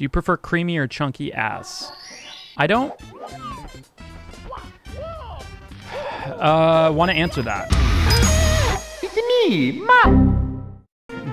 Do you prefer creamy or chunky ass? I don't uh, want to answer that. It's me.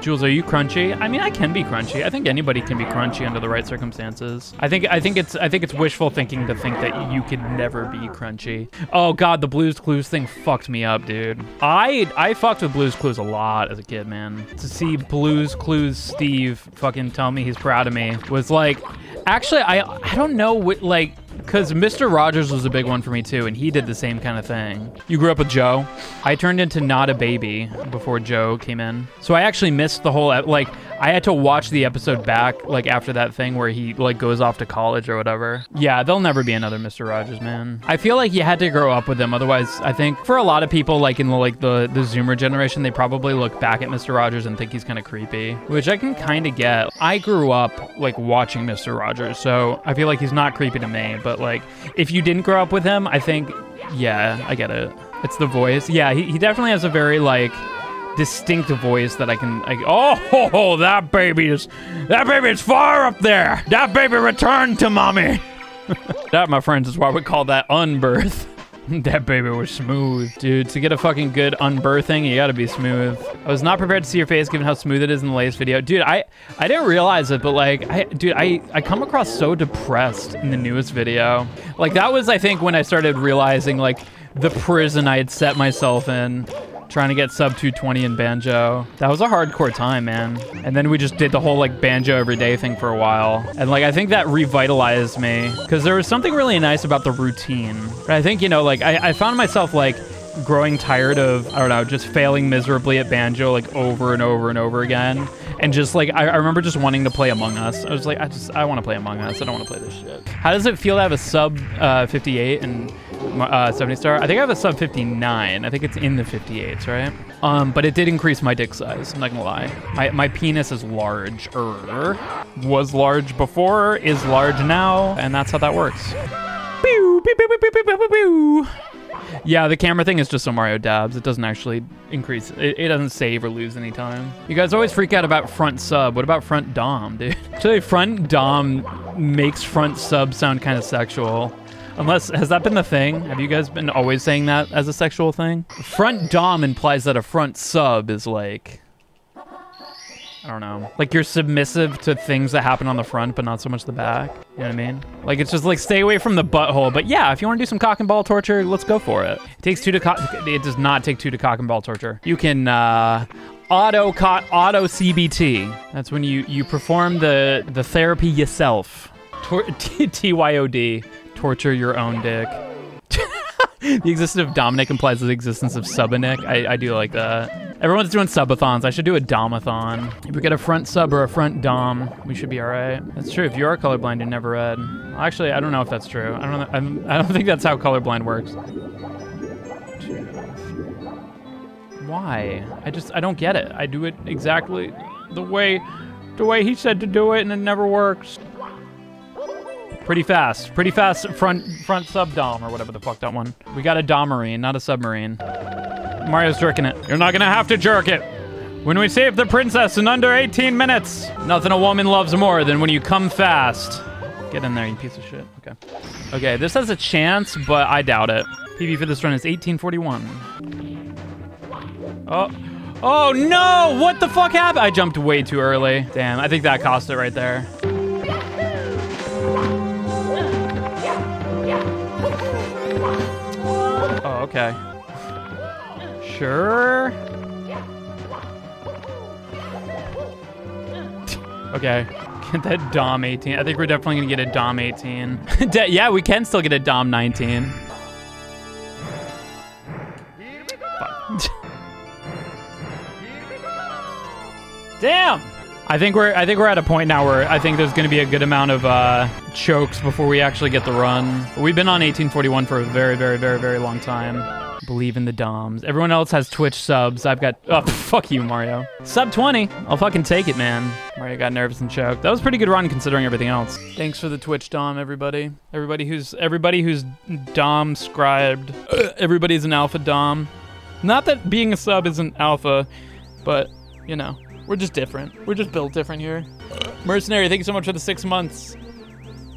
Jules, are you crunchy? I mean, I can be crunchy. I think anybody can be crunchy under the right circumstances. I think I think it's I think it's wishful thinking to think that you could never be crunchy. Oh god, the Blues Clues thing fucked me up, dude. I I fucked with Blues Clues a lot as a kid, man. To see Blues Clues Steve fucking tell me he's proud of me was like actually I I don't know what like because Mr. Rogers was a big one for me too, and he did the same kind of thing. You grew up with Joe. I turned into not a baby before Joe came in, so I actually missed the whole like. I had to watch the episode back like after that thing where he like goes off to college or whatever. Yeah, there'll never be another Mr. Rogers, man. I feel like you had to grow up with him, otherwise, I think for a lot of people like in the like the the Zoomer generation, they probably look back at Mr. Rogers and think he's kind of creepy, which I can kind of get. I grew up like watching Mr. Rogers, so I feel like he's not creepy to me, but like if you didn't grow up with him, I think yeah, I get it. It's the voice. Yeah, he, he definitely has a very like distinct voice that I can. Oh, that baby is that baby is far up there. That baby returned to mommy. that, my friends, is why we call that unbirth. that baby was smooth. Dude, to get a fucking good unbirthing, you gotta be smooth. I was not prepared to see your face given how smooth it is in the latest video. Dude, I, I didn't realize it, but like, I, dude, I, I come across so depressed in the newest video. Like that was, I think, when I started realizing like the prison I had set myself in trying to get sub 220 in banjo. That was a hardcore time, man. And then we just did the whole like banjo everyday thing for a while. And like I think that revitalized me because there was something really nice about the routine. I think, you know, like I, I found myself like growing tired of, I don't know, just failing miserably at banjo like over and over and over again. And just like, I, I remember just wanting to play Among Us. I was like, I just, I want to play Among Us. I don't want to play this shit. How does it feel to have a sub uh, 58 and uh, 70 star? I think I have a sub 59. I think it's in the 58s, right? Um, but it did increase my dick size. I'm not gonna lie. My, my penis is large. Was large before, is large now, and that's how that works. Pew, pew, pew, Yeah, the camera thing is just so Mario dabs. It doesn't actually increase. It, it, doesn't save or lose any time. You guys always freak out about front sub. What about front dom, dude? Actually, front dom makes front sub sound kind of sexual. Unless, has that been the thing? Have you guys been always saying that as a sexual thing? Front dom implies that a front sub is like, I don't know. Like you're submissive to things that happen on the front, but not so much the back. You know what I mean? Like it's just like stay away from the butthole. But yeah, if you want to do some cock and ball torture, let's go for it. It takes two to cock. It does not take two to cock and ball torture. You can uh, auto cot auto CBT. That's when you you perform the the therapy yourself. TYOD. Torture your own dick. the existence of Dominic implies the existence of Subanic. I, I do like that. Everyone's doing subathons. I should do a domathon. If we get a front sub or a front dom, we should be all right. That's true. If you are colorblind, you never read. Actually, I don't know if that's true. I don't. I'm, I don't think that's how colorblind works. Why? I just I don't get it. I do it exactly the way the way he said to do it, and it never works. Pretty fast. Pretty fast front front sub dom or whatever the fuck that one. We got a domarine, not a submarine. Mario's jerking it. You're not gonna have to jerk it. When we save the princess in under 18 minutes. Nothing a woman loves more than when you come fast. Get in there, you piece of shit. Okay. Okay, this has a chance, but I doubt it. PB for this run is 1841. Oh. Oh no! What the fuck happened? I jumped way too early. Damn, I think that cost it right there. Oh, okay. Sure. okay. Get that Dom 18. I think we're definitely gonna get a Dom 18. yeah, we can still get a Dom 19. Damn! I think we're I think we're at a point now where I think there's going to be a good amount of uh, chokes before we actually get the run. We've been on 1841 for a very very very very long time. Believe in the DOMs. Everyone else has Twitch subs. I've got oh fuck you Mario. Sub 20. I'll fucking take it, man. Mario got nervous and choked. That was pretty good run considering everything else. Thanks for the Twitch Dom, everybody. Everybody who's everybody who's Dom scribed. Everybody's an alpha Dom. Not that being a sub isn't alpha, but you know. We're just different. We're just built different here. Mercenary, thank you so much for the six months.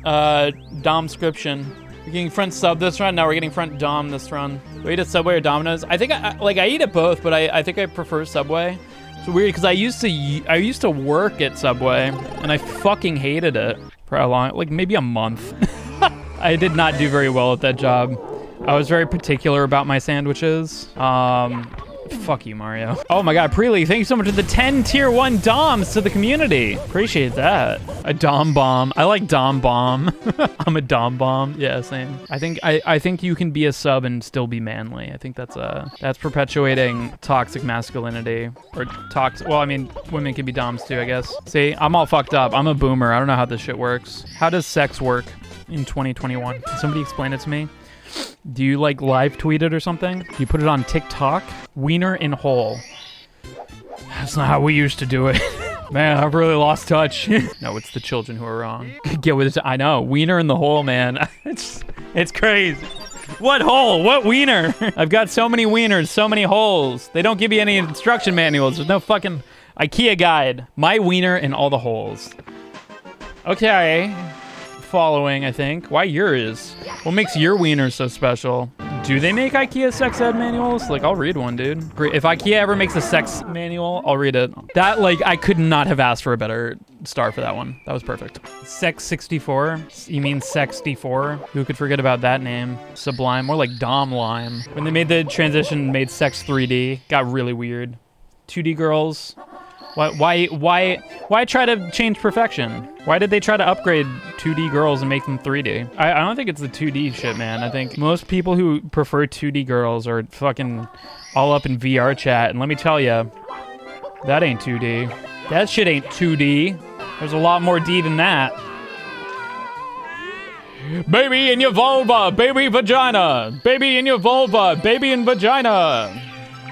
Uh, Dom scription. We're getting front sub this run. Now we're getting front Dom this run. Do We eat at Subway or Domino's. I think I like I eat at both, but I, I think I prefer Subway. It's weird because I used to I used to work at Subway and I fucking hated it for a long like maybe a month. I did not do very well at that job. I was very particular about my sandwiches. Um, Fuck you, Mario. Oh my god, Preely, thank you so much for the 10 tier 1 DOMs to the community. Appreciate that. A DOM bomb. I like DOM bomb. I'm a DOM bomb. Yeah, same. I think I, I think you can be a sub and still be manly. I think that's uh that's perpetuating toxic masculinity. Or toxic well, I mean, women can be DOMs too, I guess. See, I'm all fucked up. I'm a boomer. I don't know how this shit works. How does sex work in 2021? Can somebody explain it to me? Do you like live tweet it or something? Do you put it on TikTok? Wiener in hole. That's not how we used to do it. man, I've really lost touch. no, it's the children who are wrong. Get with it. I know. Wiener in the hole, man. it's it's crazy. What hole? What wiener? I've got so many wieners, so many holes. They don't give you any instruction manuals. There's no fucking IKEA guide. My wiener in all the holes. Okay following, I think. Why yours? What makes your wiener so special? Do they make IKEA sex ed manuals? Like, I'll read one, dude. If IKEA ever makes a sex manual, I'll read it. That, like, I could not have asked for a better star for that one. That was perfect. Sex 64? You mean Sex 64? Who could forget about that name? Sublime, more like Dom Lime. When they made the transition, made sex 3D, got really weird. 2D girls, why, why, why, why try to change perfection? Why did they try to upgrade 2D girls and make them 3D? I, I don't think it's the 2D shit, man. I think most people who prefer 2D girls are fucking all up in VR chat. And let me tell you, that ain't 2D. That shit ain't 2D. There's a lot more D than that. Baby in your vulva, baby vagina, baby in your vulva, baby in vagina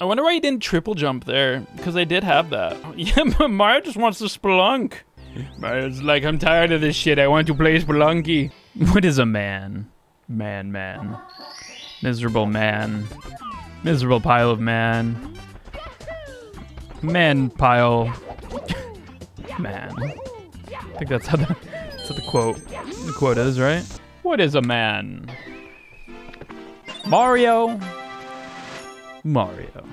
I wonder why he didn't triple jump there, because I did have that. Yeah, but Mario just wants to spelunk. Mario's like, I'm tired of this shit. I want to play Spelunky. What is a man? Man, man. Miserable man. Miserable pile of man. Man pile. man. I think that's how the, that's how the quote the quote is, right? What is a man? Mario Mario.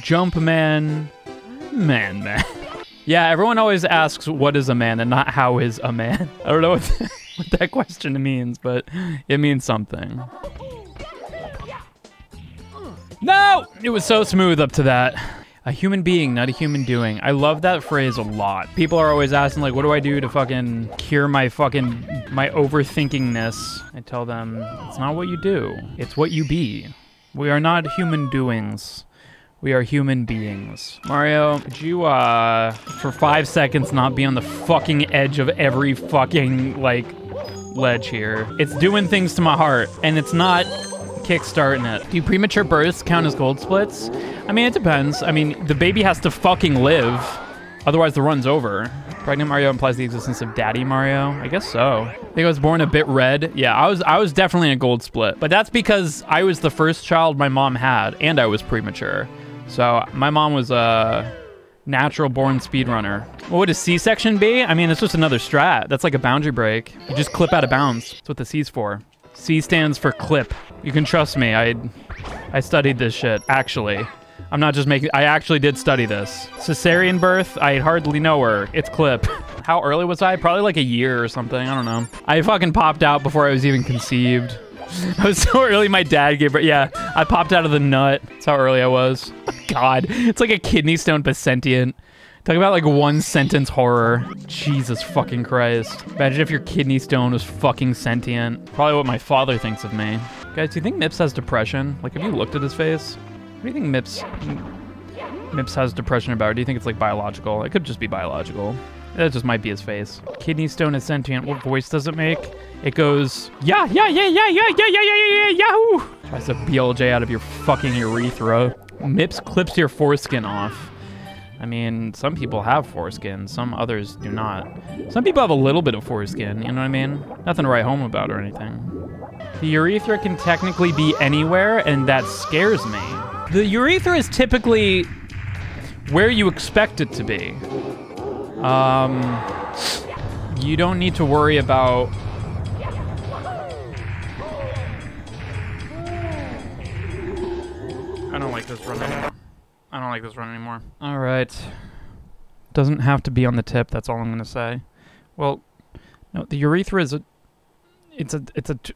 Jumpman, Man Man. Yeah, everyone always asks what is a man and not how is a man. I don't know what, what that question means, but it means something. No! It was so smooth up to that. A human being, not a human doing. I love that phrase a lot. People are always asking, like, what do I do to fucking cure my fucking, my overthinkingness? I tell them, it's not what you do, it's what you be. We are not human doings. We are human beings. Mario, could you, uh, for five seconds not be on the fucking edge of every fucking, like, ledge here? It's doing things to my heart, and it's not kickstarting it. Do premature births count as gold splits? I mean, it depends. I mean, the baby has to fucking live. Otherwise, the run's over. Pregnant Mario implies the existence of Daddy Mario. I guess so. I think I was born a bit red. Yeah, I was I was definitely a gold split. But that's because I was the first child my mom had, and I was premature. So my mom was a natural born speedrunner. What would a C-section be? I mean, it's just another strat. That's like a boundary break. You just clip out of bounds. That's what the C's for. C stands for clip. You can trust me. I I studied this shit, actually. I'm not just making, I actually did study this. Cesarean birth, I hardly know her. It's clip. How early was I? Probably like a year or something. I don't know. I fucking popped out before I was even conceived. I was so early my dad gave birth. Yeah, I popped out of the nut. That's how early I was. God, it's like a kidney stone but sentient. Talk about like one sentence horror. Jesus fucking Christ. Imagine if your kidney stone was fucking sentient. Probably what my father thinks of me. Guys, do you think Mips has depression? Like, have you looked at his face? Do you think Mips Mips has depression about? Do you think it's like biological? It could just be biological. That just might be his face. Kidney stone is sentient. What voice does it make? It goes, yeah, yeah, yeah, yeah, yeah, yeah, yeah, yeah, yeah, yeah, yahoo! Tries to BLJ out of your fucking urethra. Mips clips your foreskin off. I mean, some people have foreskin, some others do not. Some people have a little bit of foreskin, you know what I mean? Nothing to write home about or anything. The urethra can technically be anywhere, and that scares me. The urethra is typically where you expect it to be. Um, you don't need to worry about. I don't like this run anymore. I don't like this run anymore. All right. Doesn't have to be on the tip. That's all I'm gonna say. Well, no, the urethra is a. It's a. It's a. t-